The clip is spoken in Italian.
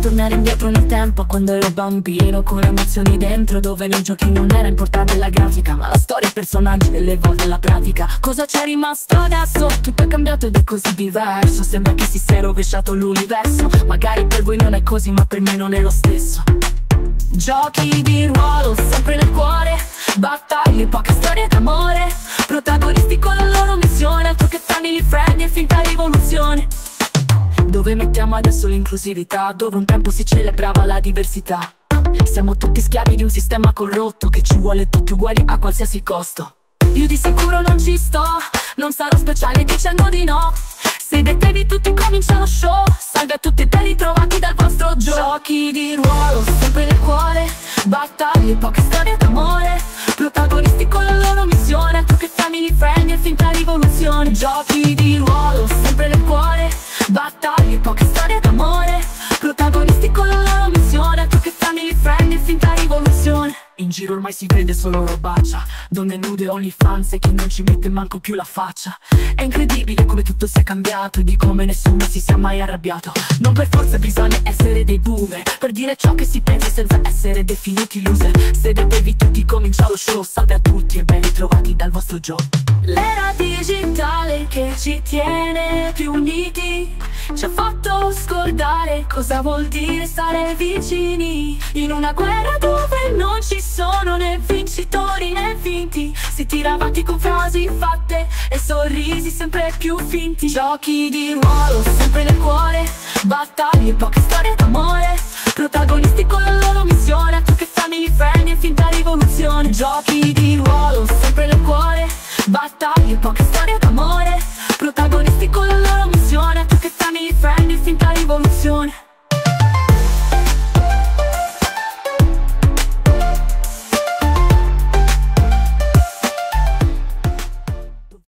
tornare indietro nel tempo Quando ero bambino con emozioni dentro Dove nei giochi non era importante la grafica Ma la storia e i personaggi delle volte la pratica. Cosa c'è rimasto adesso? Tutto è cambiato ed è così diverso. Sembra che si sia rovesciato l'universo. Magari per voi non è così ma per me non è lo stesso. Giochi di ruolo sempre nel cuore. Battaglie, poche storie d'amore. Protagonisti con la loro missione. Altro che family friend e finta rivoluzione Dove mettiamo adesso l'inclusività Dove un tempo si celebrava la diversità. Siamo tutti schiavi di un sistema corrotto Che ci vuole tutti uguali a qualsiasi costo. Io di sicuro non ci sto Non sarò speciale dicendo di no. Sedetevi tutti comincia lo show Salve a tutti ben ritrovati dal vostro Giochi di ruolo. Sempre nel cuore Battaglie, poche storie d'amore. Protagonisti con la loro missione Tu che family friend e finta rivoluzione. Giochi di ruolo sempre nel cuore Battaglie, poche storie d'amore. Protagonisti con la loro missione. Tu che family friend e finta rivoluzione. In giro ormai si vede solo robaccia. Donne nude, ogni fans e chi non ci mette manco più la faccia. È incredibile come tutto sia cambiato E di come nessuno si sia mai arrabbiato. Non per forza bisogna essere dei boomer Per dire ciò che si pensa senza essere definiti loser. Sedetevi tutti, comincia lo show Salve a tutti e ben ritrovati dal vostro Joe L'era digitale che ci tiene più uniti. Ci ha fatto scordare cosa vuol dire stare vicini. In una guerra dove non ci sono né vincitori né vinti. Si tira avanti con frasi fatte e sorrisi sempre più finti. Giochi di ruolo sempre nel cuore. Battaglie, poche